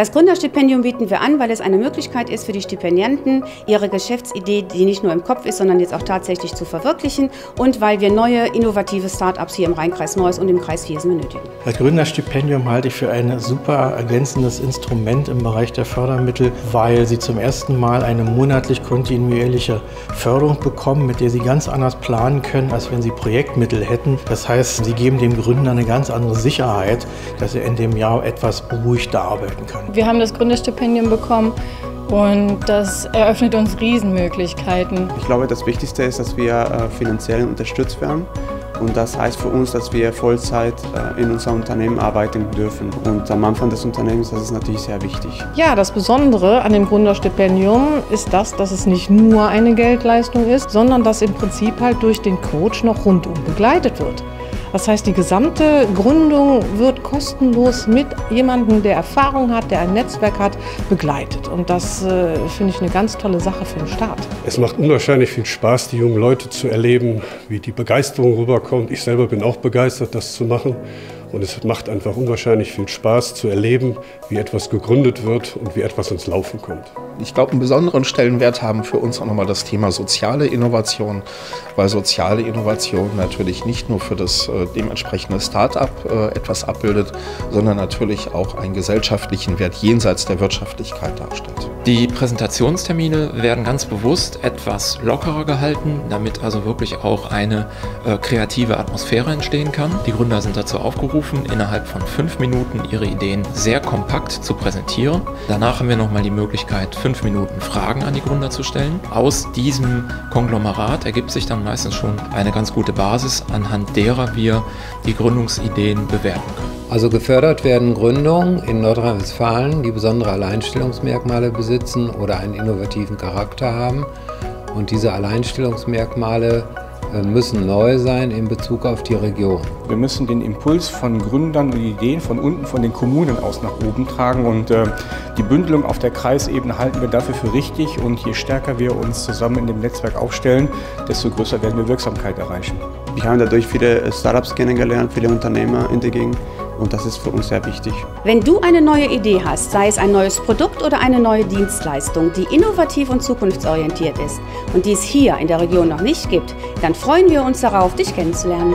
Das Gründerstipendium bieten wir an, weil es eine Möglichkeit ist für die Stipendianten, ihre Geschäftsidee, die nicht nur im Kopf ist, sondern jetzt auch tatsächlich zu verwirklichen und weil wir neue innovative Start-ups hier im Rheinkreis Neuss und im Kreis Viersen benötigen. Das Gründerstipendium halte ich für ein super ergänzendes Instrument im Bereich der Fördermittel, weil sie zum ersten Mal eine monatlich kontinuierliche Förderung bekommen, mit der sie ganz anders planen können, als wenn sie Projektmittel hätten. Das heißt, sie geben dem Gründer eine ganz andere Sicherheit, dass er in dem Jahr etwas beruhigter arbeiten kann. Wir haben das Gründerstipendium bekommen und das eröffnet uns Riesenmöglichkeiten. Ich glaube, das Wichtigste ist, dass wir äh, finanziell unterstützt werden. Und das heißt für uns, dass wir Vollzeit äh, in unserem Unternehmen arbeiten dürfen. Und am Anfang des Unternehmens, das ist natürlich sehr wichtig. Ja, das Besondere an dem Gründerstipendium ist das, dass es nicht nur eine Geldleistung ist, sondern dass im Prinzip halt durch den Coach noch rundum begleitet wird. Das heißt, die gesamte Gründung wird kostenlos mit jemandem, der Erfahrung hat, der ein Netzwerk hat, begleitet. Und das äh, finde ich eine ganz tolle Sache für den Start. Es macht unwahrscheinlich viel Spaß, die jungen Leute zu erleben, wie die Begeisterung rüberkommt. Ich selber bin auch begeistert, das zu machen. Und es macht einfach unwahrscheinlich viel Spaß zu erleben, wie etwas gegründet wird und wie etwas ins Laufen kommt. Ich glaube, einen besonderen Stellenwert haben für uns auch nochmal das Thema soziale Innovation, weil soziale Innovation natürlich nicht nur für das äh, dementsprechende Start-up äh, etwas abbildet, sondern natürlich auch einen gesellschaftlichen Wert jenseits der Wirtschaftlichkeit darstellt. Die Präsentationstermine werden ganz bewusst etwas lockerer gehalten, damit also wirklich auch eine äh, kreative Atmosphäre entstehen kann. Die Gründer sind dazu aufgerufen, innerhalb von fünf Minuten ihre Ideen sehr kompakt zu präsentieren. Danach haben wir nochmal die Möglichkeit, fünf Minuten Fragen an die Gründer zu stellen. Aus diesem Konglomerat ergibt sich dann meistens schon eine ganz gute Basis, anhand derer wir die Gründungsideen bewerten können. Also gefördert werden Gründungen in Nordrhein-Westfalen, die besondere Alleinstellungsmerkmale besitzen oder einen innovativen Charakter haben. Und diese Alleinstellungsmerkmale äh, müssen neu sein in Bezug auf die Region. Wir müssen den Impuls von Gründern und Ideen von unten, von den Kommunen aus nach oben tragen und äh, die Bündelung auf der Kreisebene halten wir dafür für richtig und je stärker wir uns zusammen in dem Netzwerk aufstellen, desto größer werden wir Wirksamkeit erreichen. Wir haben dadurch viele Startups kennengelernt, viele Unternehmer in der Gegend und das ist für uns sehr wichtig. Wenn du eine neue Idee hast, sei es ein neues Produkt oder eine neue Dienstleistung, die innovativ und zukunftsorientiert ist und die es hier in der Region noch nicht gibt, dann freuen wir uns darauf, dich kennenzulernen.